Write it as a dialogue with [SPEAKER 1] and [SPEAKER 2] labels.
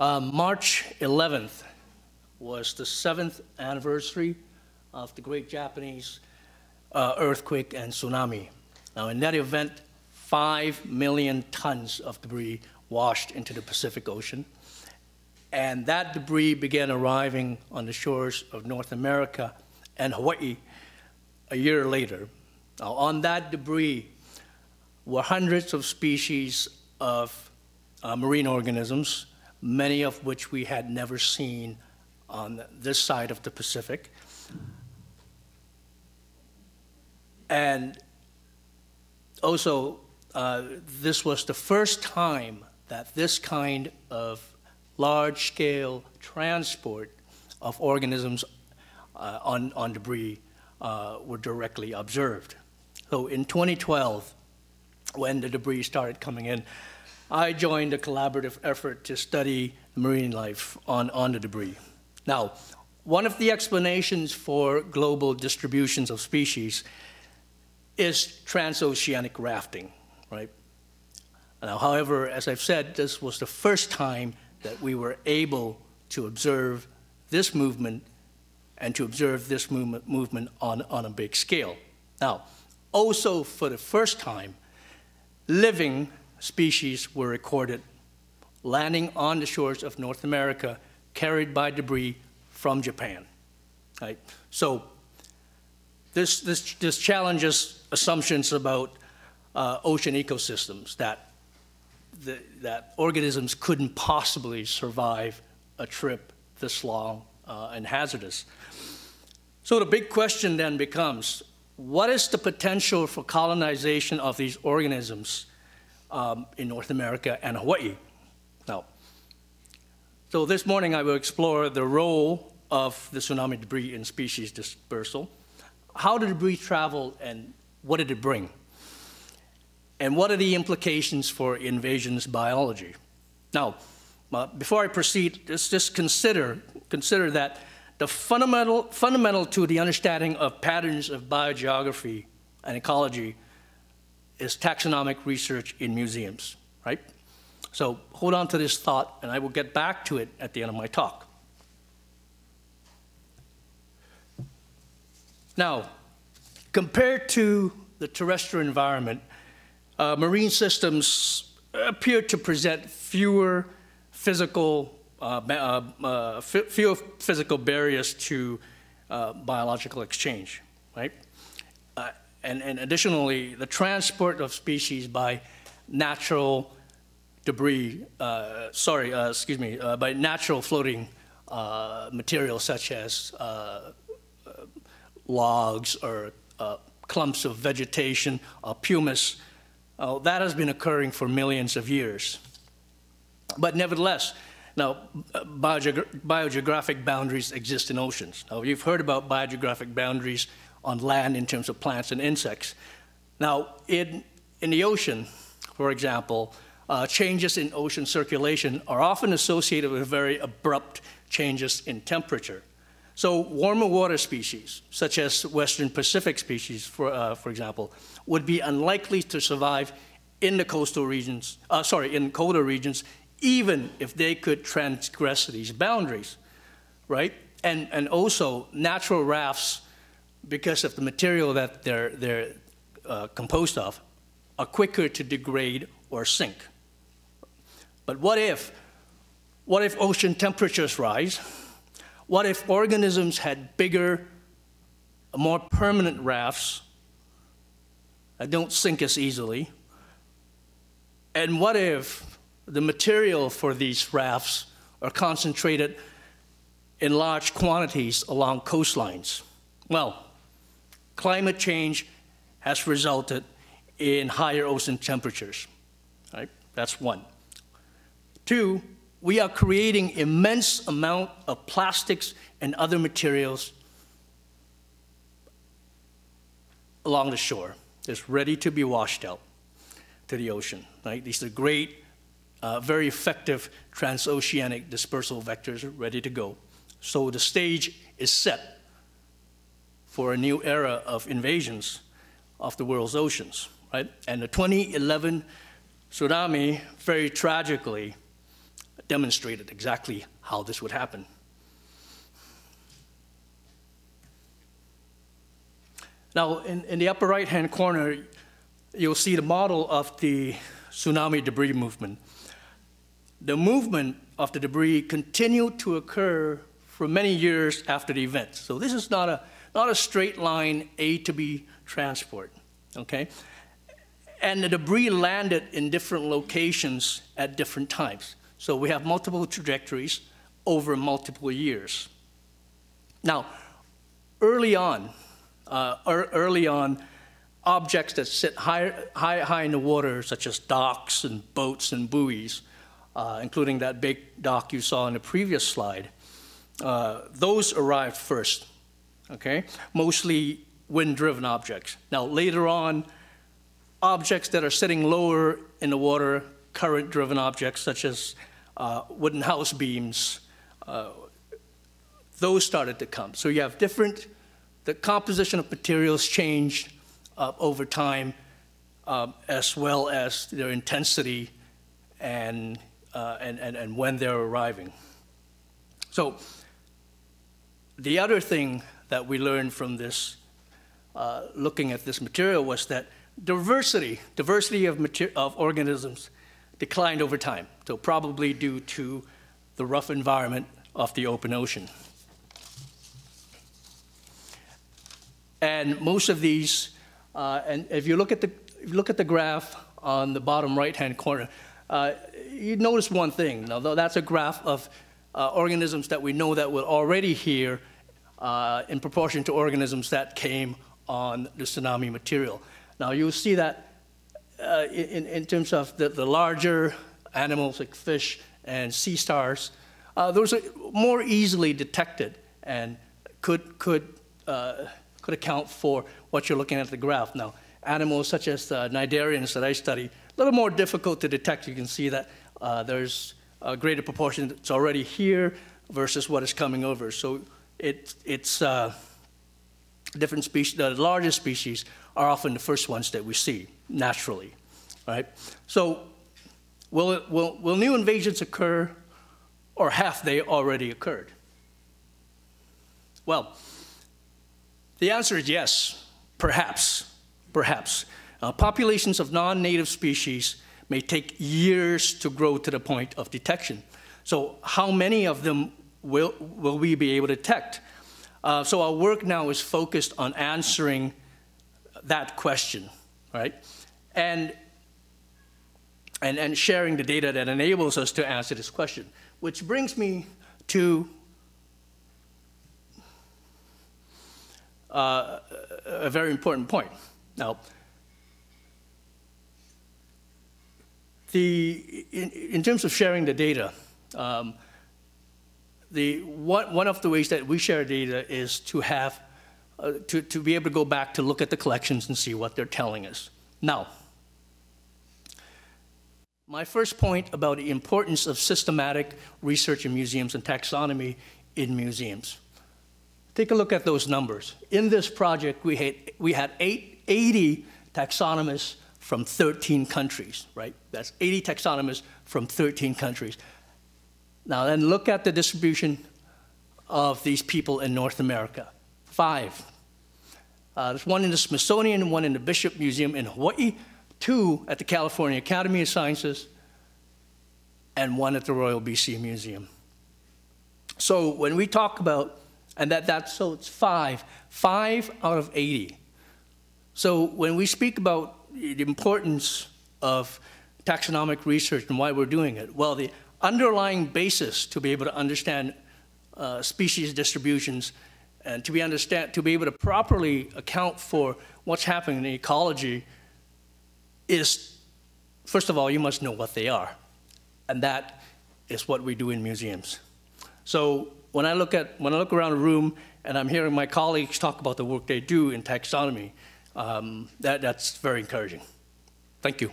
[SPEAKER 1] Um, March 11th was the seventh anniversary of the Great Japanese uh, earthquake and tsunami. Now, in that event, 5 million tons of debris washed into the Pacific Ocean. And that debris began arriving on the shores of North America and Hawaii a year later. Now, on that debris were hundreds of species of uh, marine organisms, many of which we had never seen on this side of the Pacific. And also, uh, this was the first time that this kind of large-scale transport of organisms uh, on, on debris uh, were directly observed. So in 2012, when the debris started coming in, I joined a collaborative effort to study marine life on, on the debris. Now, one of the explanations for global distributions of species is transoceanic rafting, right? Now, however, as I've said, this was the first time that we were able to observe this movement and to observe this movement, movement on, on a big scale. Now, also for the first time, living species were recorded landing on the shores of North America carried by debris from Japan. Right? So this, this, this challenges assumptions about uh, ocean ecosystems that, the, that organisms couldn't possibly survive a trip this long uh, and hazardous. So the big question then becomes, what is the potential for colonization of these organisms um, in North America and Hawaii? Now, so this morning I will explore the role of the tsunami debris in species dispersal. How did debris travel and what did it bring? And what are the implications for invasions biology? Now, uh, before I proceed, just, just consider, consider that the fundamental, fundamental to the understanding of patterns of biogeography and ecology is taxonomic research in museums, right? So hold on to this thought, and I will get back to it at the end of my talk. Now, compared to the terrestrial environment, uh, marine systems appear to present fewer physical, uh, uh, uh fewer physical barriers to uh, biological exchange, right? And, and additionally, the transport of species by natural debris, uh, sorry, uh, excuse me, uh, by natural floating uh, materials such as uh, uh, logs or clumps of vegetation or pumice, that has been occurring for millions of years. But nevertheless, now, biogeographic boundaries exist in oceans. Now, you've heard about biogeographic boundaries on land in terms of plants and insects. Now, in, in the ocean, for example, uh, changes in ocean circulation are often associated with very abrupt changes in temperature. So warmer water species, such as Western Pacific species, for, uh, for example, would be unlikely to survive in the coastal regions, uh, sorry, in colder regions, even if they could transgress these boundaries, right? And, and also natural rafts, because of the material that they're, they're uh, composed of, are quicker to degrade or sink. But what if, what if ocean temperatures rise? What if organisms had bigger, more permanent rafts that don't sink as easily? And what if the material for these rafts are concentrated in large quantities along coastlines? Well, climate change has resulted in higher ocean temperatures. Right? That's one. Two, we are creating immense amount of plastics and other materials along the shore. It's ready to be washed out to the ocean. Right? These are great, uh, very effective transoceanic dispersal vectors ready to go. So the stage is set for a new era of invasions of the world's oceans. Right? And the 2011 tsunami, very tragically, demonstrated exactly how this would happen. Now, in, in the upper right-hand corner, you'll see the model of the tsunami debris movement. The movement of the debris continued to occur for many years after the event. So this is not a, not a straight line A to B transport, okay? And the debris landed in different locations at different times. So we have multiple trajectories over multiple years. Now, early on, uh, early on, objects that sit high, high, high in the water, such as docks and boats and buoys, uh, including that big dock you saw in the previous slide, uh, those arrived first, okay? Mostly wind-driven objects. Now, later on, objects that are sitting lower in the water, current-driven objects such as uh, wooden house beams, uh, those started to come. So you have different the composition of materials changed uh, over time, uh, as well as their intensity and, uh, and, and, and when they're arriving. So the other thing that we learned from this, uh, looking at this material, was that diversity, diversity of, of organisms declined over time, so probably due to the rough environment of the open ocean. And most of these, uh, and if you look at the look at the graph on the bottom right-hand corner, uh, you notice one thing. Now, that's a graph of uh, organisms that we know that were already here uh, in proportion to organisms that came on the tsunami material. Now, you'll see that uh, in, in terms of the, the larger animals like fish and sea stars, uh, those are more easily detected and could, could could account for what you're looking at the graph. Now, animals such as the cnidarians that I study, a little more difficult to detect. You can see that uh, there's a greater proportion that's already here versus what is coming over. So it, it's uh, different species, the largest species are often the first ones that we see naturally, right? So will, it, will, will new invasions occur or have they already occurred? Well, the answer is yes, perhaps, perhaps. Uh, populations of non-native species may take years to grow to the point of detection. So how many of them will, will we be able to detect? Uh, so our work now is focused on answering that question, right? And, and, and sharing the data that enables us to answer this question, which brings me to uh, a very important point. Now, the, in, in terms of sharing the data, um, the, one, one of the ways that we share data is to have, uh, to, to be able to go back to look at the collections and see what they're telling us. Now, my first point about the importance of systematic research in museums and taxonomy in museums. Take a look at those numbers. In this project, we had, we had eight, 80 taxonomists from 13 countries, right? That's 80 taxonomists from 13 countries. Now then look at the distribution of these people in North America. Five. Uh, there's one in the Smithsonian, one in the Bishop Museum in Hawaii, two at the California Academy of Sciences, and one at the Royal BC Museum. So when we talk about and that, that's so it's five, five out of 80. So when we speak about the importance of taxonomic research and why we're doing it, well, the underlying basis to be able to understand uh, species distributions and to be, understand, to be able to properly account for what's happening in ecology is, first of all, you must know what they are. And that is what we do in museums. So when I look at when I look around a room and I'm hearing my colleagues talk about the work they do in taxonomy, um, that, that's very encouraging. Thank you.